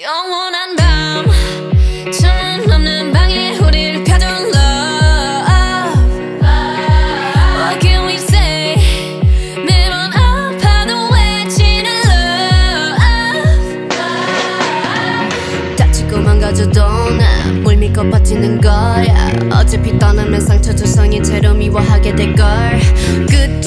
영원한 밤 천문 없는 방에 우리를 가둔 love What 매번 아파도 외치는 love 다치고 망가져도 난물 믿고 버티는 거야. 어차피 떠나면 상처 조성이 채로 미워하게 될걸. 끝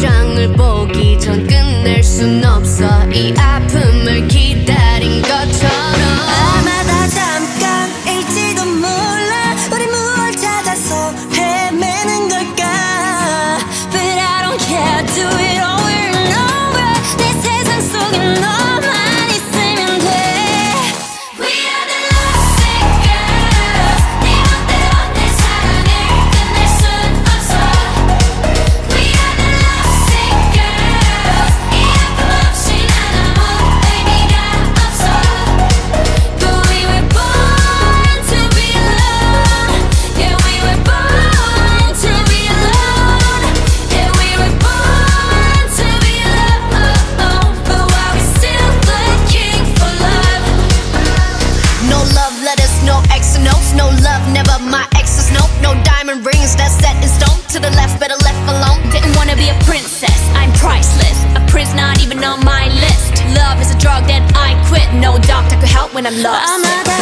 to the left, better left alone. Didn't wanna be a princess, I'm priceless. A prince not even on my list. Love is a drug that I quit. No doctor could help when I'm lost.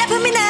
up in me now.